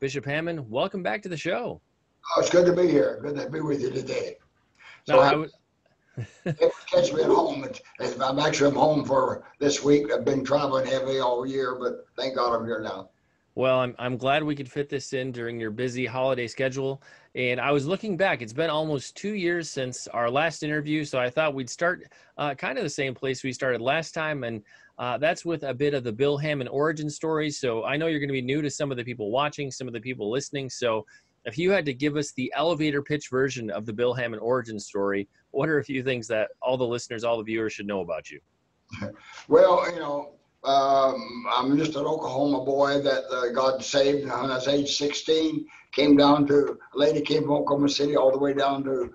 Bishop Hamon, welcome back to the show. Oh, it's good to be here. Good to be with you today. So Now, I, I if catch me at home. It's, it's- I'm actually I'm home for this week. I've been traveling heavy all year, but thank God I'm here now. well, I'm, I'm glad we could fit this in during your busy holiday schedule. And I was looking back, it's been almost two years since our last interview. So I thought we'd start uh, kind of the same place we started last time. And uh, that's with a bit of the Bill Hamon origin story. So I know you're going to be new to some of the people watching, some of the people listening. So if you had to give us the elevator pitch version of the Bill Hamon origin story, what are a few things that all the listeners, all the viewers should know about you? Well, you know, um, I'm just an Oklahoma boy that uh, God saved when I was age 16. Came down to a lady came from Oklahoma City all the way down to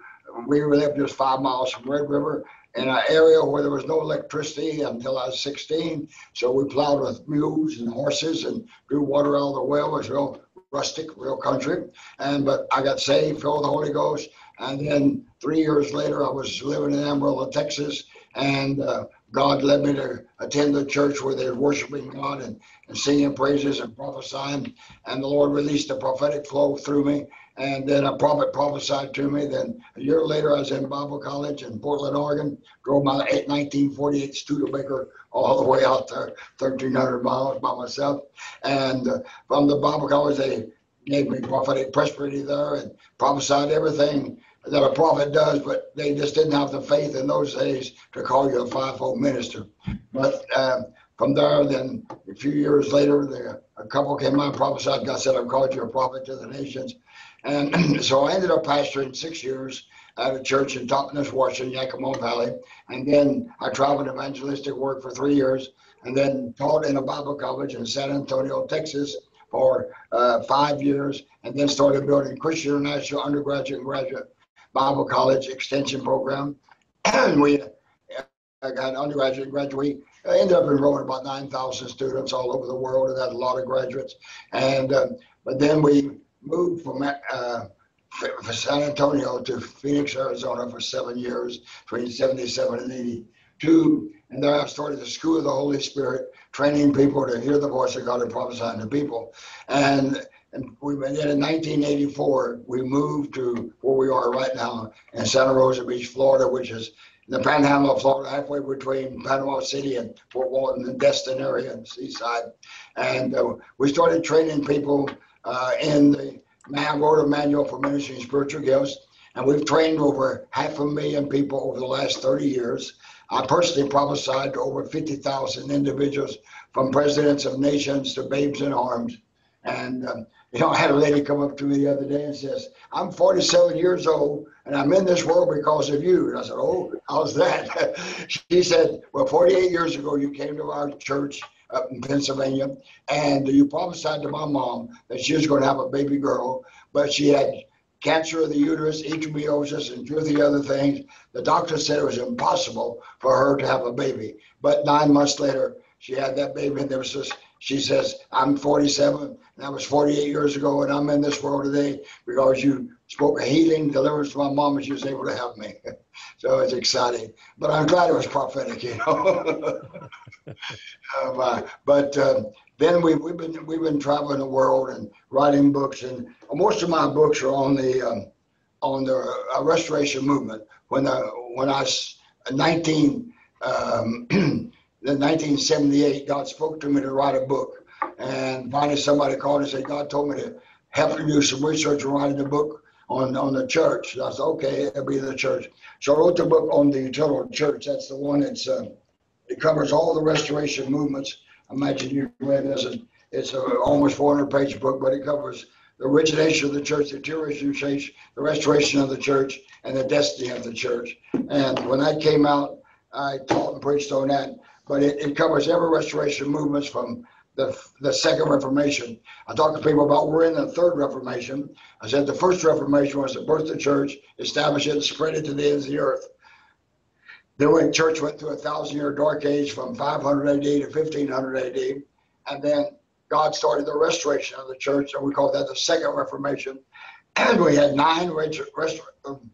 we lived just five miles from Red River in an area where there was no electricity until I was 16. So we plowed with mules and horses and drew water out of the well. It was real rustic, real country. And but I got saved, filled with the Holy Ghost, and then three years later I was living in Amarillo, Texas, and uh, God led me to attend the church where they're worshiping God and, and singing praises and prophesying. And the Lord released a prophetic flow through me. And then a prophet prophesied to me. Then a year later, I was in Bible college in Portland, Oregon. Drove my 1948 Studebaker all the way out there, 1,300 miles by myself. And uh, from the Bible college, they gave me prophetic presbytery there and prophesied everything that a prophet does, but they just didn't have the faith in those days to call you a fivefold minister. But um, from there, then a few years later, the, a couple came out and prophesied. God said, I've called you a prophet to the nations. And so I ended up pastoring six years at a church in Toppenish, Washington, Yakima Valley. And then I traveled evangelistic work for three years and then taught in a Bible college in San Antonio, Texas for uh, five years. And then started building Christian International undergraduate and graduate Bible college extension program. and we I got undergraduate and graduate. I ended up enrolling about 9,000 students all over the world and had a lot of graduates. And uh, but then we moved from uh, from San Antonio to Phoenix, Arizona for seven years, between 77 and 82. And there I started the School of the Holy Spirit, training people to hear the voice of God and prophesying to people. And and we then in 1984 we moved to where we are right now in Santa Rosa Beach, Florida, which is the Panhandle of Florida, halfway between Panama City and Fort Walton, the Destin area and Seaside. And uh, we started training people uh, in the man manual for ministry spiritual gifts, and we've trained over half a million people over the last 30 years. I personally prophesied to over 50,000 individuals, from presidents of nations to babes in arms. And um, you know, I had a lady come up to me the other day and says, "I'm 47 years old, and I'm in this world because of you." And I said, "Oh, how's that?" she said, "Well, 48 years ago, you came to our church." Up in Pennsylvania, and you prophesied to my mom that she was going to have a baby girl, but she had cancer of the uterus, endometriosis, and two of the other things. The doctor said it was impossible for her to have a baby. But nine months later, she had that baby, and there was this. She says, "I'm 47, and that was 48 years ago, and I'm in this world today because you spoke healing, deliverance to my mom, and she was able to help me." so it's exciting. But I'm glad it was prophetic, you know. um, uh, but uh, then we, we've been we've been traveling the world and writing books, and most of my books are on the um, on the uh, restoration movement. When I when I was 19, in 1978, God spoke to me to write a book, and finally somebody called and said, God told me to help you do some research and write the book on on the church. And I said, okay, it'll be the church. So I wrote the book on the eternal church. That's the one that's uh, it covers all the restoration movements. Imagine you read this. It's a almost 400 page book, but it covers the origination of the church, the deterioration of the church, the restoration of the church, and the destiny of the church. And when that came out, I taught and preached on that. But it, it covers every restoration movements from the, the second Reformation. I talked to people about we're in the third Reformation. I said the first Reformation was the birth of the church, establish it, spread it to the ends of the earth. Then when church went through a thousand year dark age from 500 AD to 1500 AD, and then God started the restoration of the church, and we call that the second Reformation. And we had nine rest, um,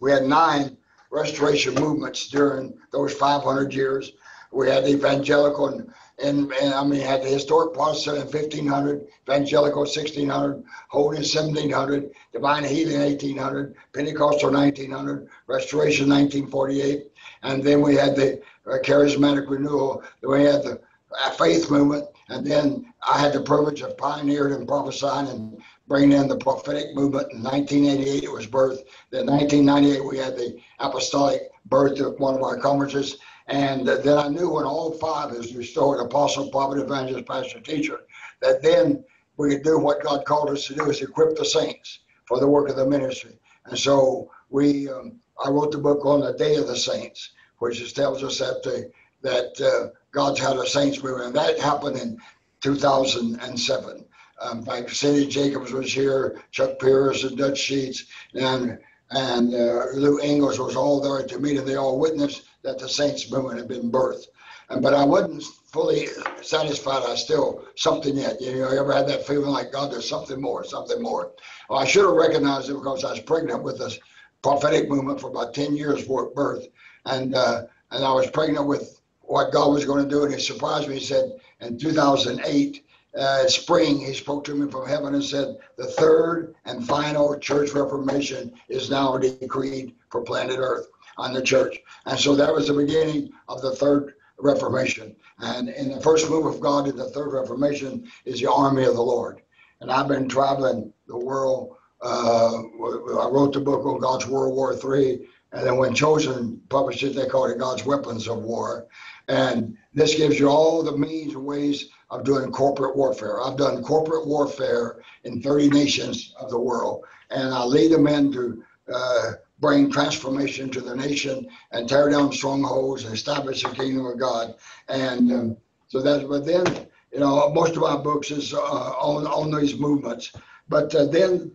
we had nine restoration movements during those 500 years. We had the evangelical and and, and I mean, had the historic Protestant in 1500, Evangelical 1600, Holiness 1700, Divine Healing 1800, Pentecostal 1900, Restoration 1948, and then we had the uh, Charismatic Renewal. Then we had the uh, Faith Movement, and then I had the privilege of pioneering and prophesying and bringing in the prophetic movement. In 1988, it was birthed. Then 1998, we had the apostolic birth at one of our conferences. And then I knew when all five is restored apostle, prophet, evangelist, pastor, teacher that then we could do what God called us to do is equip the saints for the work of the ministry. And so we, um, I wrote the book on the Day of the Saints, which just tells us that the, that uh, God's had a saints movement. And that happened in 2007. Um, like Cindy Jacobs was here, Chuck Pierce and Dutch Sheets, and and uh, Lou Engle was all there to meet, and they all witnessed that the Saints movement had been birthed. And, but I wasn't fully satisfied. I still something yet. You know, you ever had that feeling like God, there's something more, something more. Well, I should have recognized it because I was pregnant with this prophetic movement for about 10 years before birth, and uh, and I was pregnant with what God was going to do, and He surprised me. He said in 2008 uh, spring, he spoke to me from heaven and said, The third and final church reformation is now decreed for planet Earth on the church. And so that was the beginning of the third reformation. And in the first move of God in the third reformation is the army of the Lord. And I've been traveling the world. Uh, I wrote the book on God's World War III. And then when Chosen published it, they called it God's Weapons of War. And this gives you all the means and ways of doing corporate warfare. I've done corporate warfare in 30 nations of the world, and I lead the men to uh, bring transformation to the nation and tear down strongholds and establish the kingdom of God. And um, so that's, but then, you know, most of my books is uh, on, on these movements. But uh, then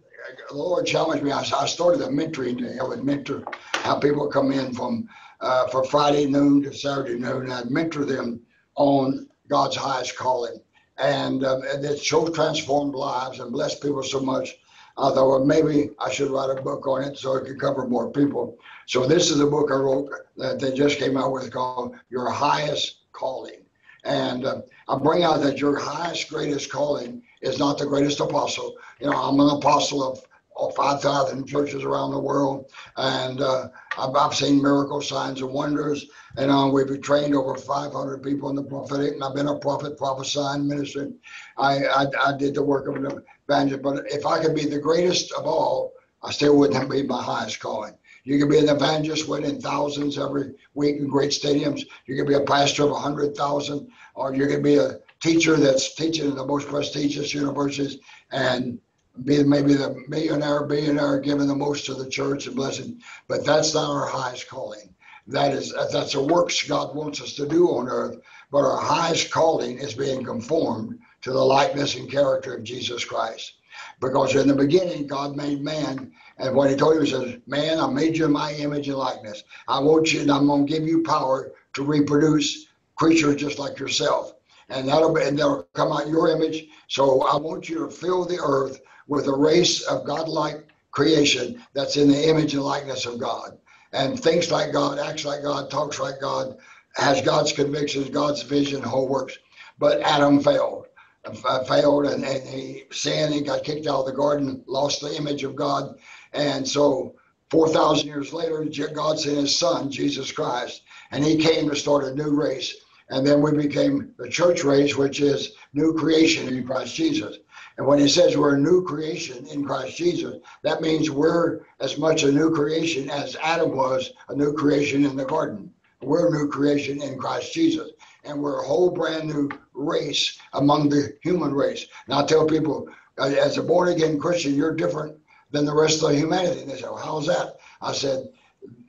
the Lord challenged me. I, I started a mentoring day. I would mentor how people come in from uh, for Friday noon to Saturday noon, I'd mentor them on God's highest calling. And, um, and it so transformed lives and blessed people so much. I thought, well, maybe I should write a book on it so it could cover more people. So this is a book I wrote that they just came out with called Your Highest Calling. And uh, I bring out that your highest, greatest calling is not the greatest apostle. You know, I'm an apostle of 5,000 churches around the world. And uh, I've, I've, seen miracles, signs and wonders. And uh, we've trained over 500 people in the prophetic. And I've been a prophet, prophesying ministry. I, I, I did the work of an evangelist. But if I could be the greatest of all, I still wouldn't be my highest calling. You could be an evangelist winning thousands every week in great stadiums. You could be a pastor of 100,000, or you could be a teacher that's teaching in the most prestigious universities and be maybe the millionaire, billionaire giving the most to the church and blessing, but that's not our highest calling. That is that's a works God wants us to do on earth, but our highest calling is being conformed to the likeness and character of Jesus Christ. Because in the beginning, God made man, and what He told him, He says, "Man, I made you in my image and likeness. I want you, and I'm going to give you power to reproduce creatures just like yourself." and that'll be, and they'll come out your image. So I want you to fill the earth with a race of godlike creation that's in the image and likeness of God and thinks like God, acts like God, talks like God, has God's convictions, God's vision, whole works. But Adam failed, uh, failed, and, and he sinned. He got kicked out of the garden, lost the image of God, and so. 4,000 years later, God sent his son, Jesus Christ, and he came to start a new race. And then we became the church race, which is new creation in Christ Jesus. And when he says we're a new creation in Christ Jesus, that means we're as much a new creation as Adam was a new creation in the garden. We're a new creation in Christ Jesus. And we're a whole brand new race among the human race. And I tell people, uh, as a born again Christian, you're different than the rest of humanity. And they say, well, how's that? I said,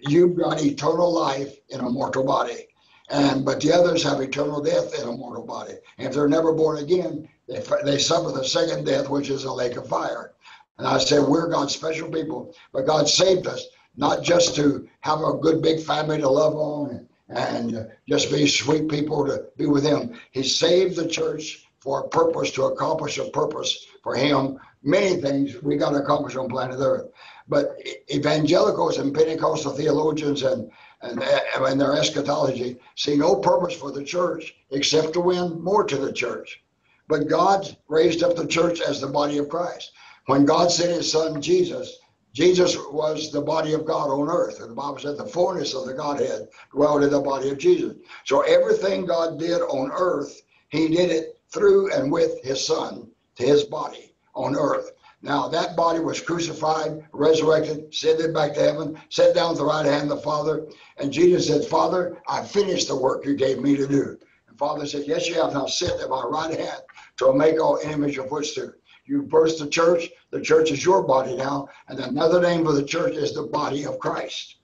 you've got eternal life in a mortal body. And but the others have eternal death in a mortal body. And if they're never born again, they, they suffer the second death, which is a lake of fire. And I said, we're God's special people, but God saved us not just to have a good big family to love on and just be sweet people to be with Him. He saved the church for a purpose, to accomplish a purpose for Him. Many things we got to accomplish on planet Earth. But evangelicals and Pentecostal theologians and and, and their eschatology see no purpose for the church except to win more to the church. But God raised up the church as the body of Christ. When God sent his son Jesus, Jesus was the body of God on earth. And the Bible said the fullness of the Godhead dwelled in the body of Jesus. So everything God did on earth, he did it through and with his son to his body on earth. Now that body was crucified, resurrected, ascended back to heaven, sat down at the right hand of the Father. And Jesus said, Father, I finished the work you gave me to do. And Father said, Yes, you have now sit at my right hand to make all enemies your footstool. You burst the church. The church is your body now. And another name for the church is the body of Christ.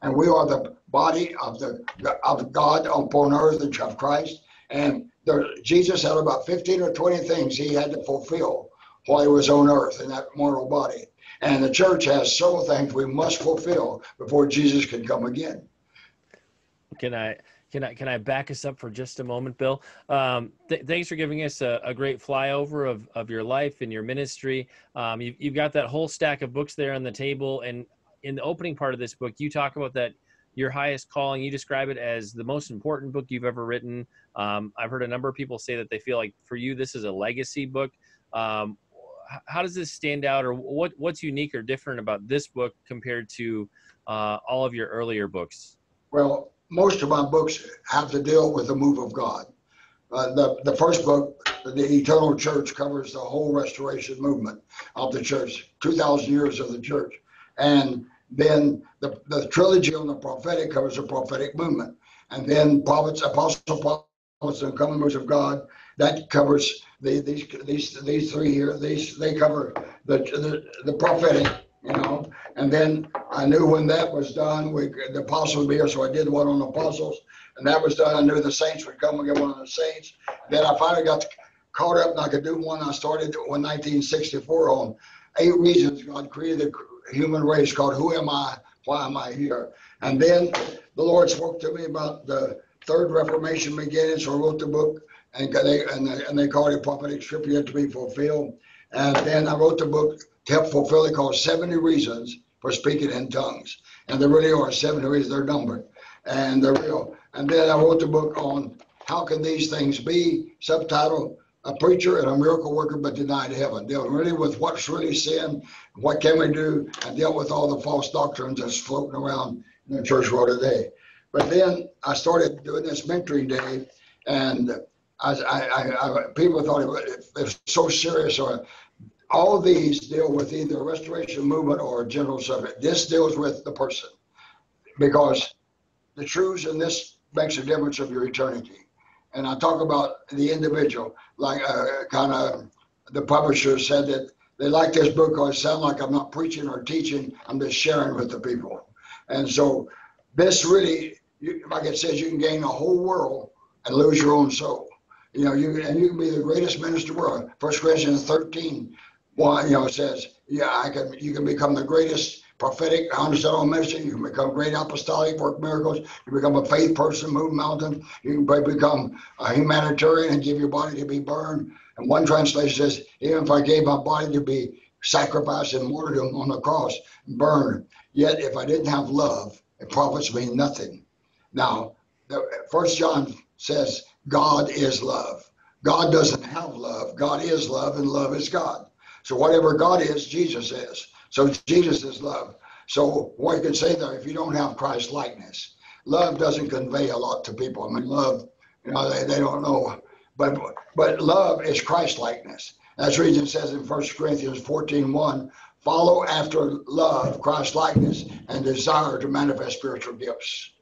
And we are the body of the of God upon earth the of Christ. And there, Jesus had about 15 or 20 things he had to fulfill while he was on earth in that mortal body. And the church has several things we must fulfill before Jesus can come again. Can I can I can I back us up for just a moment, Bill? Um, th- thanks for giving us a, a, great flyover of, of your life and your ministry. Um, you've, you've got that whole stack of books there on the table, and in the opening part of this book, you talk about that your highest calling. You describe it as the most important book you've ever written. Um, I've heard a number of people say that they feel like for you this is a legacy book. Um, how does this stand out, or what what's unique or different about this book compared to uh, all of your earlier books? Well, most of my books have to deal with the move of God. Uh, the, the first book, The Eternal Church, covers the whole restoration movement of the church, 2,000 years of the church. And then the, the trilogy on the prophetic covers the prophetic movement. And then prophets, apostle prophets, and coming moves of God, that covers the, these these these three here. These they cover the the, the prophetic you know. And then I knew when that was done, we the apostles would be here, so I did one on the apostles, and that was done. I knew the saints would come and get one on the saints. Then I finally got caught up, and I could do one. I started in 1964 on eight reasons God created the human race called "Who Am I? Why Am I Here?" And then the Lord spoke to me about the third Reformation beginning, so I wrote the book, and they and they, and they called it prophetic scripture to be fulfilled. And then I wrote the book to help fulfill it called 70 Reasons for Speaking in Tongues. And there really are seven who is their number. And they're real. And then I wrote the book on how can these things be, subtitle, a preacher and a miracle worker but denied heaven. Dealt really with what's really sin, what can we do, and dealt with all the false doctrines that's floating around in the church world today. But then I started doing this mentoring day, and I, I, I, people thought it was so serious or all of these deal with either a restoration movement or a general subject. This deals with the person because the truths in this makes a difference of your eternity. And I talk about the individual, like uh, kind of the publisher said that they like this book because it sounds like I'm not preaching or teaching, I'm just sharing with the people. And so this really, you, like it says, you can gain the whole world and lose your own soul. You know, you and you can be the greatest minister in the world. First Corinthians 13 well, you know, it says, yeah, I can, you can become the greatest prophetic, all ministry. You can become great apostolic, work miracles. You become a faith person, move mountains. You can become a humanitarian and give your body to be burned. And one translation says, even if I gave my body to be sacrificed in martyrdom on the cross, burned, yet if I didn't have love, it profits me nothing. Now, First John says, God is love. God doesn't have love. God is love, and love is God. So whatever God is, Jesus is. So Jesus is love. So what you can say there, if you don't have Christ likeness, love doesn't convey a lot to people. I mean, love, you know, they, they don't know. But but love is Christ likeness. That's reason says in 1 Corinthians 14 1, follow after love, Christ likeness, and desire to manifest spiritual gifts.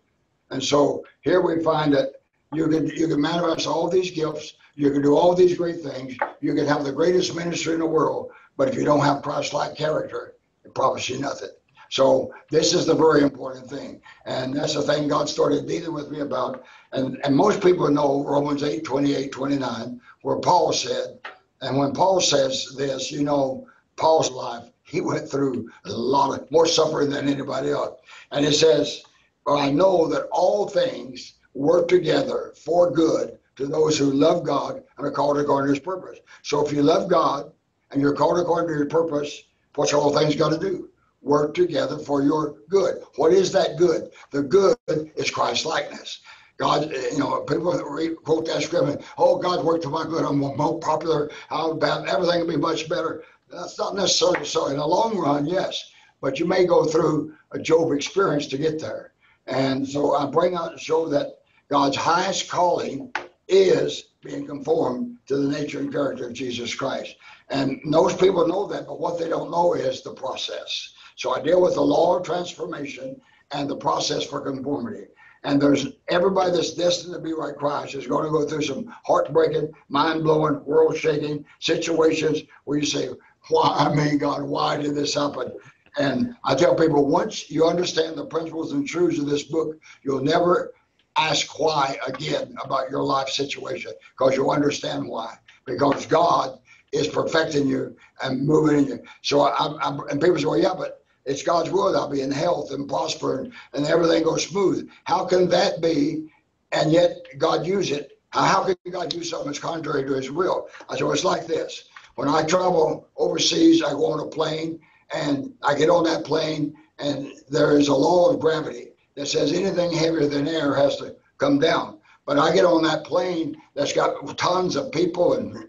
And so here we find that you can you can manifest all these gifts you can do all these great things. You can have the greatest ministry in the world, but if you don't have Christ-like character, it promises you nothing. So this is the very important thing. And that's the thing God started dealing with me about. And, and most people know Romans 8, 28, 29, where Paul said, and when Paul says this, you know, Paul's life, he went through a lot of more suffering than anybody else. And it says, well, I know that all things work together for good to those who love God and are called according to his purpose. So if you love God and you're called according to your purpose, what's all things got to do? work together for your good. What is that good? The good is Christ likeness. God, you know, people quote that scripture, oh, God worked for my good, I'm more popular, I'll, everything will be much better. That's not necessarily so. In the long run, yes, but you may go through a Job experience to get there. And so I bring out show that God's highest calling is being conformed to the nature and character of Jesus Christ. And most people know that, but what they don't know is the process. So I deal with the law of transformation and the process for conformity. And there's everybody that's destined to be like Christ is going to go through some heartbreaking, mind blowing, world shaking situations where you say, Why, I mean, God, why did this happen? And I tell people once you understand the principles and truths of this book, you'll never ask why again about your life situation because you'll understand why. Because God is perfecting you and moving in you. So I, I, and people say, well, yeah, but it's God's will I'll be in health and prosper and, and everything goes smooth. How can that be? And yet God use it. How can God use something that's contrary to his will? I said, well, it's like this. When I travel overseas, I go on a plane and I get on that plane and there is a law of gravity that says anything heavier than air has to come down. But I get on that plane that's got tons of people and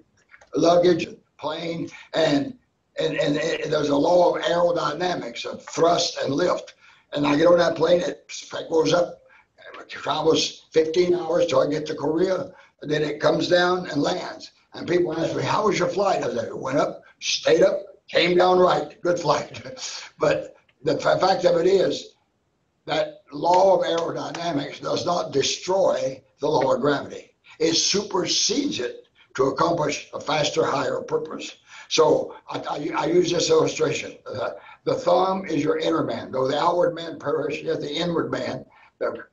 luggage, plane, and and, and, and there's a law of aerodynamics of thrust and lift. And I get on that plane, it goes up, it travels 15 hours till I get to Korea, and then it comes down and lands. And people ask me, "How was your flight?" I said, "It went up, stayed up, came down right, good flight." but the fact of it is that law of aerodynamics does not destroy the law of gravity. It supersedes it to accomplish a faster, higher purpose. So I, I, I use this illustration. Uh, the thumb is your inner man. Though the outward man perish, yet the inward man, the,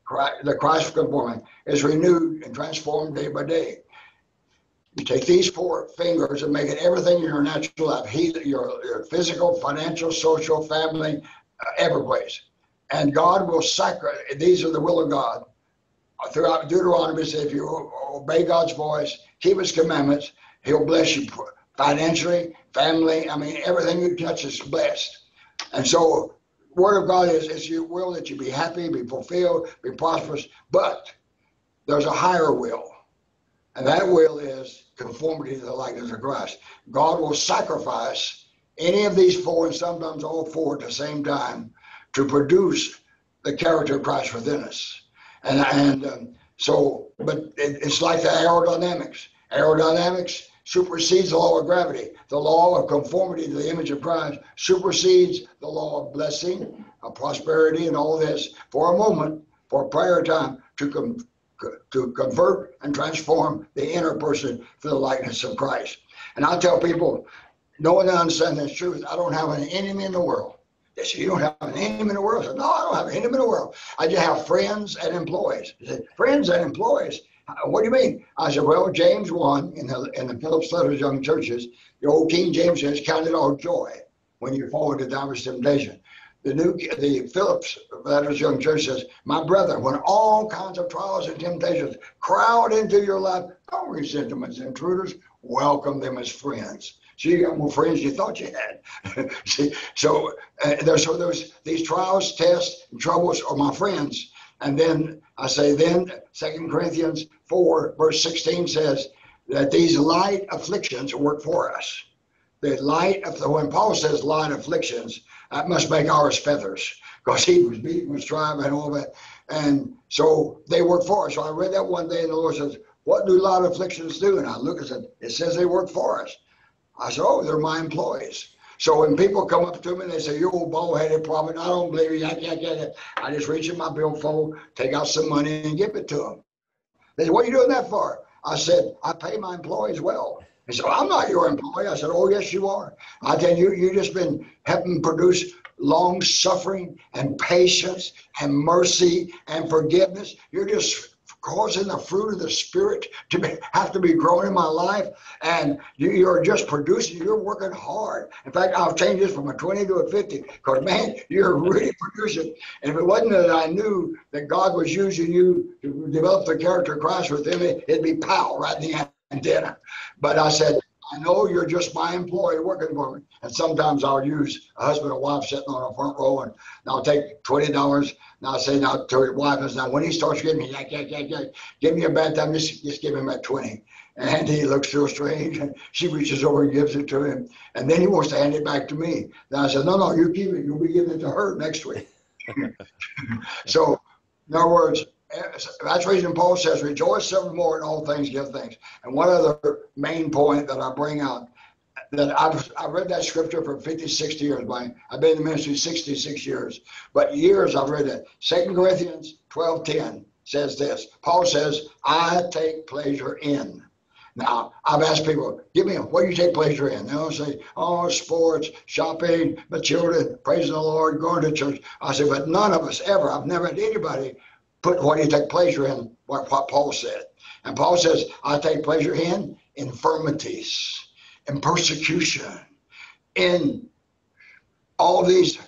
the Christ conforming, is renewed and transformed day by day. You take these four fingers and make it everything in your natural life, your, your physical, financial, social, family, uh, every place. And God will sacrifice, these are the will of God. Throughout Deuteronomy, if you obey God's voice, keep his commandments, he'll bless you financially, family. I mean, everything you touch is blessed. And so, Word of God is it's your will that you be happy, be fulfilled, be prosperous. But there's a higher will, and that will is conformity to the likeness of Christ. God will sacrifice any of these four, and sometimes all four at the same time, to produce the character of Christ within us. And and um, so, but it, it's like the aerodynamics. Aerodynamics supersedes the law of gravity. The law of conformity to the image of Christ supersedes the law of blessing, of prosperity, and all this for a moment, for a prior time, to com- to convert and transform the inner person to the likeness of Christ. And I tell people, knowing and understanding this truth, I don't have an enemy in the world. They say, You don't have an enemy in the world? I said, No, I don't have an enemy in the world. I just have friends and employees. Said, friends and employees. What do you mean? I said, well, James 1 in the, in the Phillips Letters Young Churches, the old King James says, count it all joy when you fall into diverse temptation. The new, the Phillips Letters Young Church says, my brother, when all kinds of trials and temptations crowd into your life, don't resent them as intruders, welcome them as friends. You got more friends you thought you had. See, so uh, there's so those these trials, tests, and troubles are my friends. And then I say, then Second Corinthians 4, verse 16 says that these light afflictions work for us. The light of the, when Paul says light afflictions, that must make ours feathers because he was beaten, was tried, and all that. And so they work for us. So I read that one day, and the Lord says, What do light afflictions do? And I look and said, It says they work for us. I said, Oh, they're my employees. So when people come up to me and they say, you old bald-headed prophet, I don't believe you, yak, yak, yak, I just reach in my billfold, take out some money and give it to them. They said, what are you doing that for? I said, I pay my employees well. He said, I'm not your employee. I said, oh, yes, you are. I tell you, you just been helping produce long suffering and patience and mercy and forgiveness. You're just causing the fruit of the spirit to be, have to be grown in my life. And you, are just producing you're working hard. In fact i'll change this from a 20 to a 50 because man you're really producing. And if it wasn't that i knew that god was using you to develop the character of christ within me it'd be pow right in the antenna. But i said I know you're just my employee working for me. And sometimes I'll use a husband or wife sitting on a front row and I'll take twenty dollars and I'll say now to your wife, and now when he starts giving me yak, yak, yak, yak, give me a bad time, just, just give him that twenty. And he looks real strange and she reaches over and gives it to him. And then he wants to hand it back to me. Then I said, No, no, you keep it. You'll be giving it to her next week. so in other words, that's reason Paul says, rejoice evermore in all things, give thanks. And one other main point that I bring out that I've, I've read that scripture for 50, 60 years. My, I've been in the ministry 66 years, but years I've read it. Second Corinthians 12, 10 says this. Paul says, I take pleasure in. Now, I've asked people, give me, what do you take pleasure in? They'll say, oh, sports, shopping, the children, praising the Lord, going to church. I say, but none of us ever, I've never had anybody put what do you take pleasure in, what, what Paul said. And Paul says, I take pleasure in infirmities, in persecution, in all these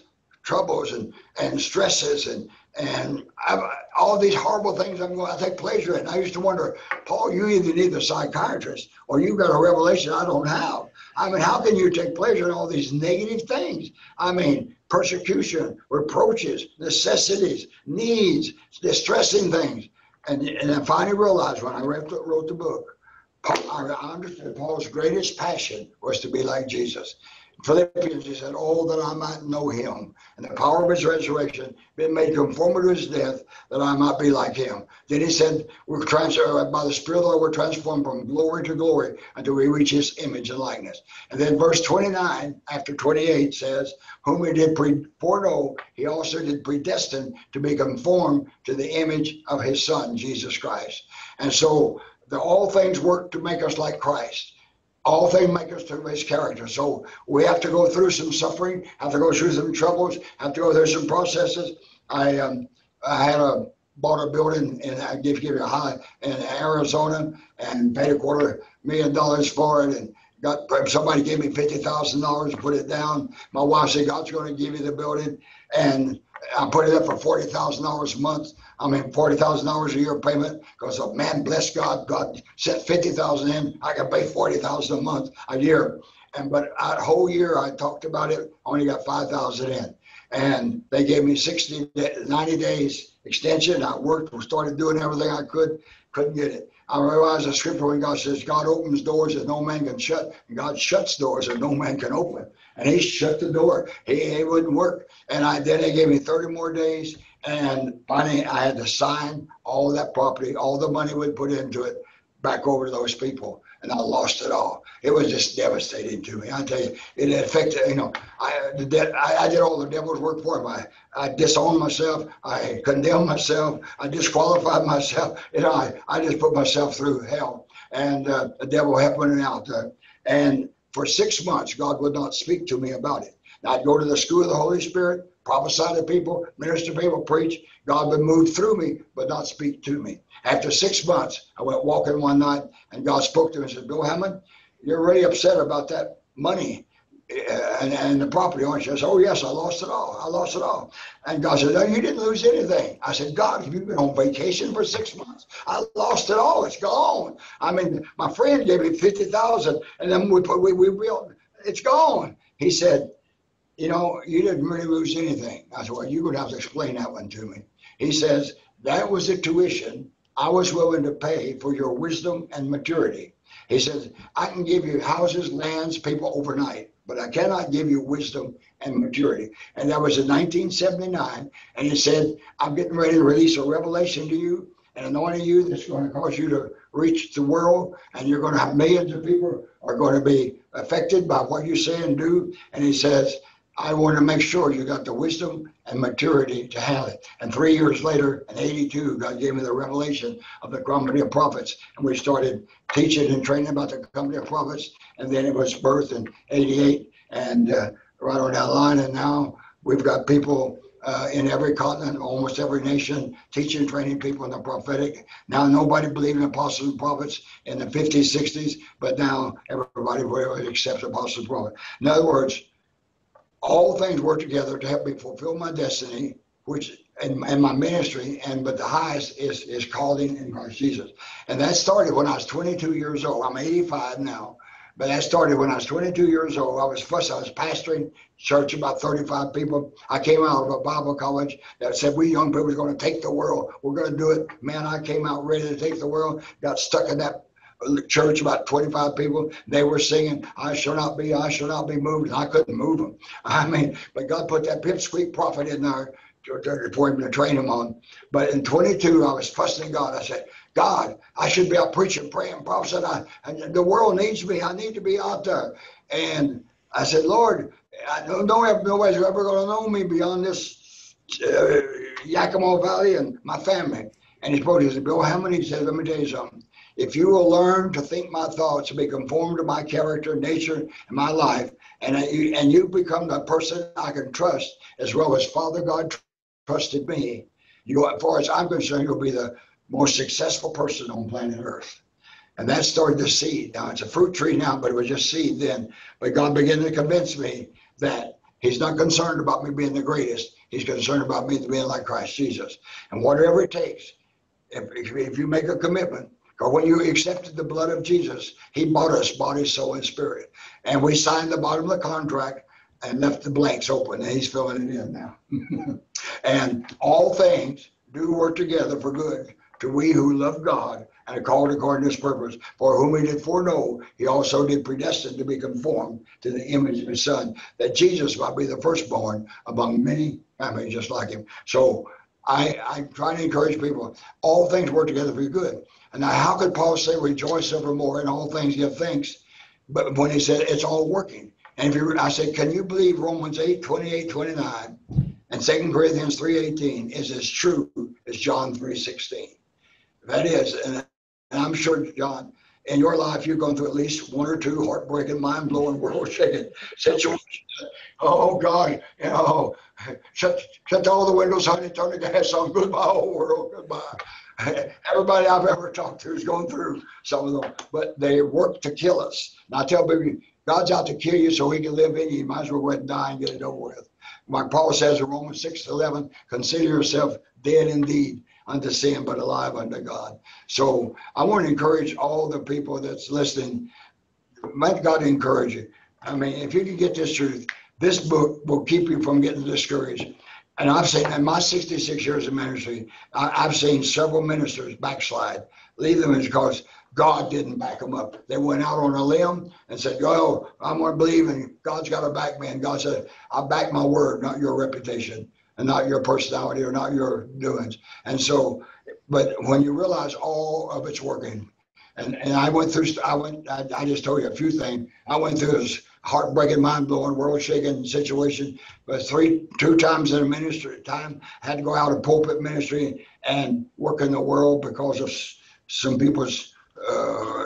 troubles and, and stresses and and I've, all these horrible things I'm going to take pleasure in. I used to wonder, Paul, you either need a psychiatrist or you've got a revelation I don't have. I mean, how can you take pleasure in all these negative things? I mean, persecution, reproaches, necessities, needs, distressing things. And, and I finally realized when I wrote the, wrote the book, Paul, I understood Paul's greatest passion was to be like Jesus. Philippians, he said, Oh, that I might know him and the power of his resurrection, been made conformable to his death, that I might be like him. Then he said, We're transferred uh, by the Spirit of the Lord, we're transformed from glory to glory until we reach his image and likeness. And then verse 29 after 28 says, Whom he did pre- foreknow, he also did predestine to be conformed to the image of his Son, Jesus Christ. And so the, all things work to make us like Christ all things make us to his character. So we have to go through some suffering, have to go through some troubles, have to go through some processes. I um, I had a bought a building and I give give you a high in Arizona and paid a quarter million dollars for it and got somebody gave me fifty thousand dollars to put it down. My wife said God's going to give you the building and I put it up for forty thousand dollars a month. I mean, forty thousand dollars a year payment because a oh, man, bless God, God sent fifty thousand in. I can pay forty thousand a month a year. And but a whole year I talked about it, I only got five thousand in. And they gave me 60, 90 days extension. I worked, started doing everything I could, couldn't get it. I realized the scripture when God says God opens doors that no man can shut, and God shuts doors that no man can open. And he shut the door. He, it wouldn't work. And I then they gave me 30 more days and finally, I had to sign all that property, all the money we put into it, back over to those people, and I lost it all. It was just devastating to me. I tell you, it affected. You know, I did. I, I did all the devil's work for him. I, I disowned myself. I condemned myself. I disqualified myself. You know, I, I just put myself through hell, and uh, the devil helped me out. Uh, and for six months, God would not speak to me about it. Now, I'd go to the school of the Holy Spirit prophesy to people, minister to people, preach. God would move through me, but not speak to me. After six months, I went walking one night, and God spoke to me and said, Bill Hamon, you're really upset about that money uh, and, and the property? I said, Oh, yes, I lost it all. I lost it all. And God said, No, you didn't lose anything. I said, God, have you been on vacation for six months? I lost it all. It's gone. I mean, my friend gave me 50000 and then we, put, we, we built, it's gone. He said, you know, you didn't really lose anything. I said, well, you're going to have to explain that one to me. He says, that was the tuition I was willing to pay for your wisdom and maturity. He says, I can give you houses, lands, people overnight, but I cannot give you wisdom and maturity. And that was in 1979. And he said, I'm getting ready to release a revelation to you and anointing you that's going to cause you to reach the world. And you're going to have millions of people are going to be affected by what you say and do. And he says, I want to make sure you got the wisdom and maturity to handle it. And three years later, in 82, God gave me the revelation of the company of prophets. And we started teaching and training about the company of prophets. And then it was birthed in 88 and uh, right on that line. And now we've got people uh, in every continent, almost every nation, teaching, and training people in the prophetic. Now, nobody believed in apostles and prophets in the 50s, 60s, but now everybody accepts apostles and prophets. In other words, all things work together to help me fulfill my destiny, which and, and my ministry, and but the highest is is calling in Christ Jesus. And that started when I was 22 years old. I'm 85 now. But that started when I was 22 years old. I was first, I was pastoring church, about 35 people. I came out of a Bible college that said we young people are going to take the world. We're going to do it. Man, I came out ready to take the world. Got stuck in that church, about 25 people. They were singing, I shall not be, I shall not be moved. I couldn't move them. I mean, but God put that pipsqueak prophet in there for him to train him on. But in 22, I was fussing God. I said, God, I should be out preaching, praying, prophesying. I, and the world needs me. I need to be out there. And I said, Lord, I don't know if nobody's ever going to know me beyond this uh, Yakima Valley and my family. And he me, he said, Bill Hamon, he said, let me tell you something. If you will learn to think my thoughts to be conformed to my character, nature, and my life, and you, and you become the person I can trust as well as Father God trusted me, you, as far as I'm concerned, you'll be the most successful person on planet Earth. And that started the seed. Now it's a fruit tree now, but it was just seed then. But God began to convince me that He's not concerned about me being the greatest. He's concerned about me being like Christ Jesus. And whatever it takes, if, if you make a commitment, or when you accepted the blood of Jesus, He bought us body, soul, and spirit. And we signed the bottom of the contract and left the blanks open, and He's filling it in now. and all things do work together for good to we who love God and are called according to his purpose, for whom he did foreknow, he also did predestine to be conformed to the image of his son, that Jesus might be the firstborn among many families just like him. So I, I try to encourage people, all things work together for your good. And now how could Paul say rejoice evermore in all things give thanks? But when he said it's all working. And if you I said, can you believe Romans 8, 28, 29 and 2 Corinthians 3.18 is as true as John 3.16? That is, and, and I'm sure, John, in your life, you've gone through at least one or two heartbreaking, mind blowing, world shaking situations. Oh, God, you know, shut, shut all the windows, honey, turn the gas on, goodbye, whole world, goodbye. Everybody I've ever talked to is going through some of them, but they work to kill us. And I tell people, God's out to kill you so he can live in you. You might as well go ahead and die and get it over with. Like Paul says in Romans 6 11, consider yourself dead indeed unto sin, but alive unto God. So I want to encourage all the people that's listening. Let God encourage you. I mean, if you can get this truth, this book will keep you from getting discouraged. And I've seen in my 66 years of ministry, I, have seen several ministers backslide, leave them because God didn't back them up. They went out on a limb and said, "Yo, I'm going to believe, and God's got to back me." And God said, "I back my word, not your reputation." and not your personality or not your doings. And so, but when you realize all of it's working, and, and I went through, I went, I, I just told you a few things. I went through this heartbreaking, mind blowing, world shaking situation. But three, two times in a ministry time, had to go out of pulpit ministry and work in the world because of some people's uh,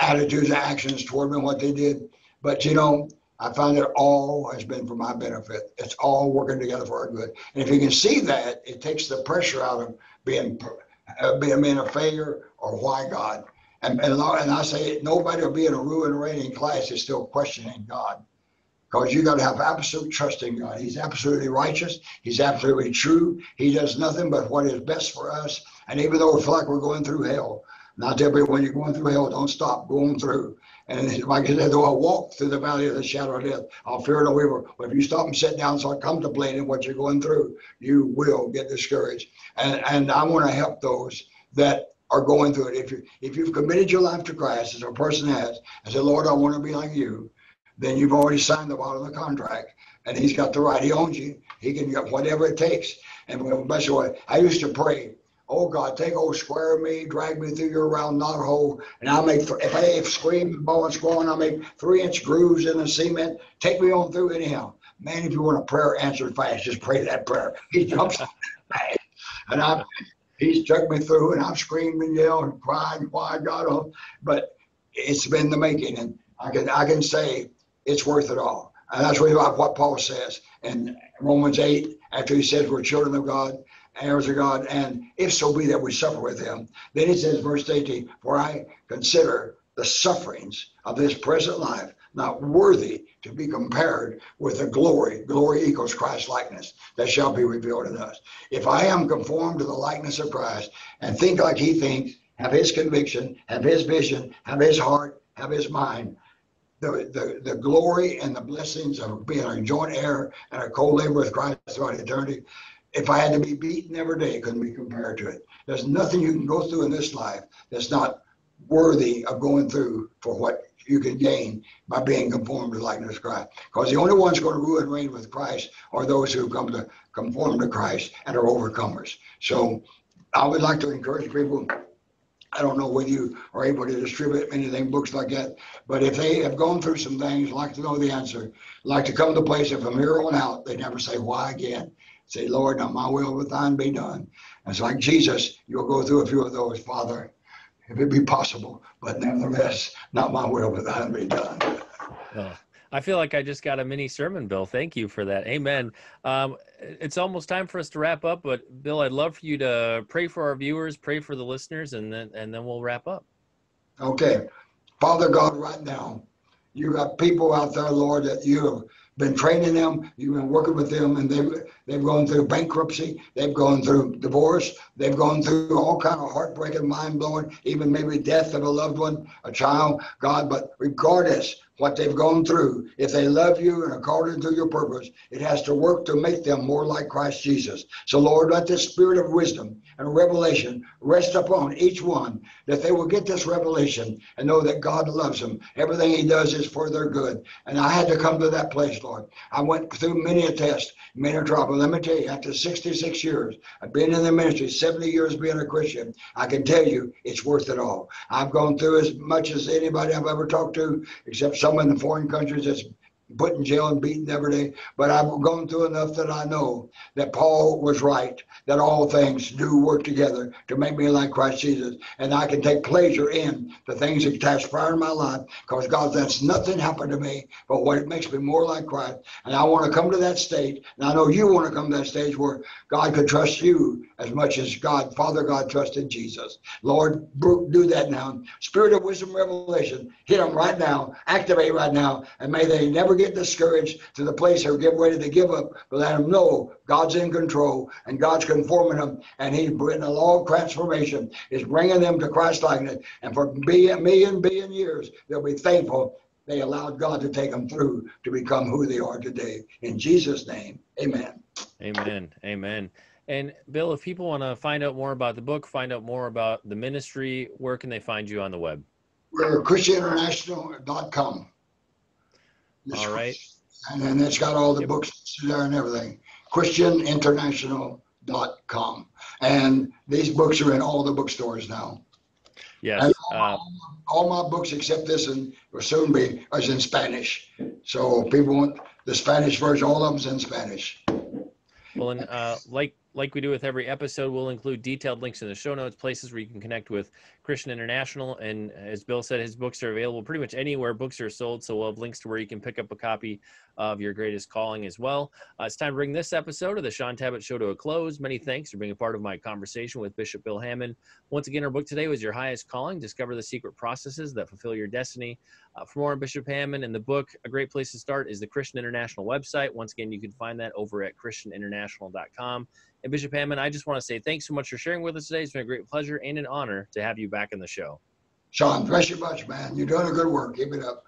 attitudes, and actions toward me, what they did. But you know, I find that all has been for my benefit. It's all working together for our good. And if you can see that, it takes the pressure out of being uh, being, being a failure or why God. And, and, and I say nobody will be in a ruin reigning class is still questioning God. Because you got to have absolute trust in God. He's absolutely righteous. He's absolutely true. He does nothing but what is best for us. And even though feel like we're going through hell, not everybody, when you're going through hell, don't stop going through. And like I said, though I walk through the valley of the shadow of death, I'll fear no evil. But if you stop and sit down and start contemplating what you're going through, you will get discouraged. And, and I want to help those that are going through it. If you if you've committed your life to Christ, as a person has, and said, Lord, I want to be like you, then you've already signed the bottom of the contract, and He's got the right. He owns you. He can get whatever it takes. And best way, I used to pray Oh God, take old square me, drag me through your round knot hole, and I'll make if I have scream, bow and scorn, I'll make three inch grooves in the cement. Take me on through anyhow. Man, if you want a prayer answered fast, just pray that prayer. He jumps and I he's took me through and I've screamed and yelled and cried and why God oh, but it's been the making and I can I can say it's worth it all. And that's really what Paul says in Romans 8, after he says we're children of God heirs of God, and if so be that we suffer with him. Then he says, verse 18, For I consider the sufferings of this present life not worthy to be compared with the glory. Glory equals Christ likeness that shall be revealed in us. If I am conformed to the likeness of Christ and think like he thinks, have his conviction, have his vision, have his heart, have his mind, the, the, the glory and the blessings of being a joint heir and a co-laborer with Christ throughout eternity. If I had to be beaten every day, it couldn't be compared to it. There's nothing you can go through in this life that's not worthy of going through for what you can gain by being conformed to the likeness of Christ. Because the only ones going to rule and reign with Christ are those who come to conform to Christ and are overcomers. So I would like to encourage people. I don't know whether you are able to distribute anything, books like that, but if they have gone through some things, like to know the answer, like to come to the place that from here on out, they never say why again. Say, Lord, not my will, but thine be done. And it's like Jesus, you'll go through a few of those, Father if it be possible. But nevertheless, not my will, but thine be done. Oh, I feel like I just got a mini sermon, Bill. Thank you for that. Amen. Um, it's almost time for us to wrap up, but Bill, I'd love for you to pray for our viewers, pray for the listeners, and then and then we'll wrap up. Okay, Father God, right now, you got people out there, Lord, that you have been training them, you've been working with them, and they've they've gone through bankruptcy, they've gone through divorce, they've gone through all kind of heartbreaking, mind blowing, even maybe death of a loved one, a child, God. But regardless what they've gone through, if they love you and according to your purpose, it has to work to make them more like Christ Jesus. So, Lord, let the spirit of wisdom and revelation rest upon each one, that they will get this revelation and know that God loves them. Everything He does is for their good. And I had to come to that place, Lord. I went through many a test, many a trouble. Let me tell you, after 66 years, I've been in the ministry, 70 years being a Christian, I can tell you it's worth it all. I've gone through as much as anybody I've ever talked to, except some in the foreign countries that's put in jail and beaten every day. But I've gone through enough that I know that Paul was right, that all things do work together to make me like Christ Jesus. And I can take pleasure in the things that transpire in my life because God, that's nothing happened to me, but what it makes me more like Christ. And I want to come to that state. And I know you want to come to that stage where God could trust you as much as God, Father God, trusted Jesus. Lord, do that now. Spirit of wisdom, revelation, hit them right now, activate right now, and may they never get discouraged to the place they're getting ready to give up, but let them know God's in control and God's conforming them, and He's bringing a law of transformation, is bringing them to Christ likeness. And for billion, million, billion years, they'll be thankful they allowed God to take them through to become who they are today. In Jesus' name, amen. Amen. Amen. And Bill, if people want to find out more about the book, find out more about the ministry, where can they find you on the web? We're ChristianInternational.com. All right. And then it's got all the books there and everything. ChristianInternational.com. And these books are in all the bookstores now. Yes. All, uh, all, my books except this and will soon be is in Spanish. So people want the Spanish version, all of them's in Spanish. Well, and uh, like like we do with every episode, we'll include detailed links in the show notes, places where you can connect with Christian International. And as Bill said, his books are available pretty much anywhere books are sold. So we'll have links to where you can pick up a copy of Your Greatest Calling as well. Uh, it's time to bring this episode of the Shaun Tabatt Show to a close. Many thanks for being a part of my conversation with Bishop Bill Hamon. Once again, our book today was Your Highest Calling Discover the Secret Processes That Fulfill Your Destiny. Uh, for more on Bishop Hamon and the book, a great place to start is the Christian International website. Once again, you can find that over at ChristianInternational.com. And Bishop Hamon, I just want to say thanks so much for sharing with us today. It's been a great pleasure and an honor to have you back in the show. Shaun, bless you much, man. You're doing a good work. Keep it up.